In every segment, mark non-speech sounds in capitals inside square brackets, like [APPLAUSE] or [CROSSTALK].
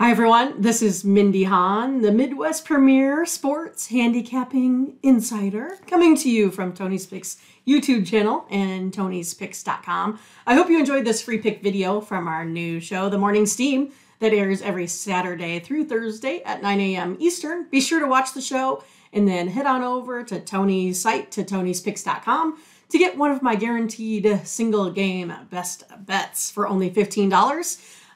Hi, everyone. This is Mindy Hahne, the Midwest Premier Sports Handicapping Insider, coming to you from Tony's Picks YouTube channel and Tony'sPicks.com. I hope you enjoyed this free pick video from our new show, The Morning Steam, that airs every Saturday through Thursday at 9 a.m. Eastern. Be sure to watch the show and then head on over to Tony's site, to Tony'sPicks.com, to get one of my guaranteed single game best bets for only $15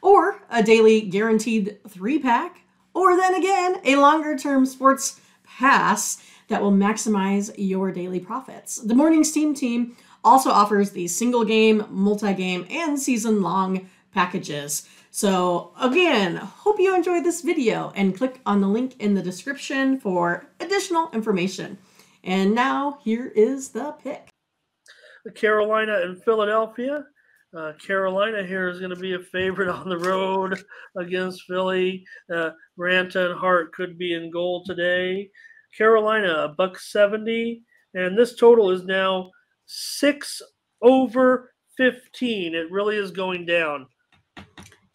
or a daily guaranteed three pack, or then again, a longer term sports pass that will maximize your daily profits. The Morning Steam team also offers the single game, multi game, and season long packages. So, again, hope you enjoyed this video and click on the link in the description for additional information. And now, here is the pick. Carolina and Philadelphia. Uh, Carolina here is going to be a favorite [LAUGHS] on the road against Philly. Uh, Raanta and Hart could be in goal today. Carolina, a buck 70, and this total is now six over 15. It really is going down.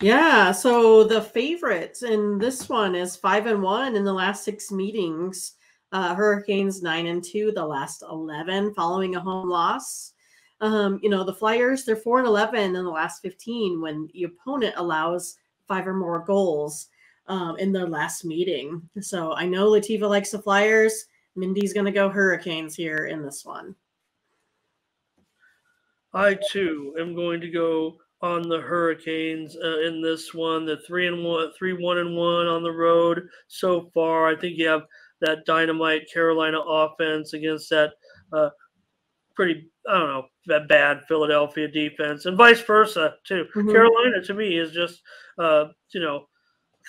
Yeah, so the favorites in this one is five and one in the last six meetings. Uh, Hurricanes nine and two, the last 11 following a home loss. Um, you know, the Flyers, they're 4 and 11 in the last 15 when the opponent allows five or more goals um, in their last meeting. So I know Lativa likes the Flyers. Mindy's going to go Hurricanes here in this one. I too am going to go on the Hurricanes uh, in this one. The three and one, three one and one on the road so far. I think you have that dynamite Carolina offense against that uh, pretty I don't know bad Philadelphia defense, and vice versa too. Mm-hmm. Carolina to me is just uh, you know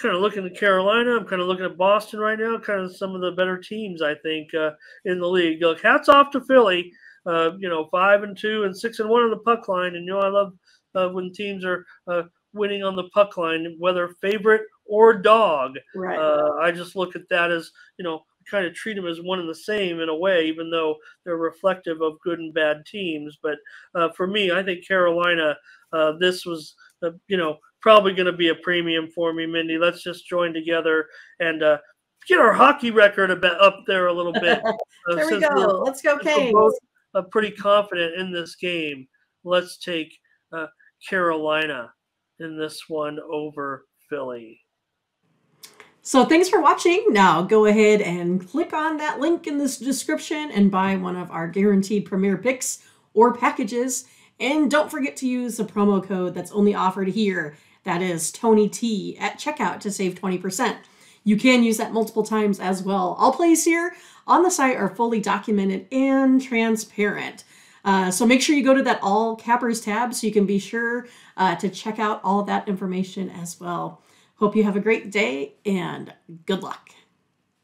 kind of looking at Carolina. I'm kind of looking at Boston right now. Kind of some of the better teams I think uh, in the league. Look, hats off to Philly. Uh, you know, five and two and six and one on the puck line, and you know I love uh, when teams are uh, winning on the puck line, whether favorite or dog. Right. Uh, I just look at that as you know kind of treat them as one and the same in a way, even though they're reflective of good and bad teams. But uh, for me, I think Carolina, uh, this was, uh, you know, probably going to be a premium for me, Mindy. Let's just join together and uh, get our hockey record a bit up there a little bit. [LAUGHS] Uh, there we go. Let's go, Canes. Both, uh, pretty confident in this game. Let's take Carolina in this one over Philly. So thanks for watching. Now go ahead and click on that link in this description and buy one of our guaranteed premier picks or packages. And don't forget to use the promo code that's only offered here. That is Tony T at checkout to save 20%. You can use that multiple times as well. All plays here on the site are fully documented and transparent. Uh, so make sure you go to that all cappers tab so you can be sure uh, to check out all that information as well. Hope you have a great day and good luck.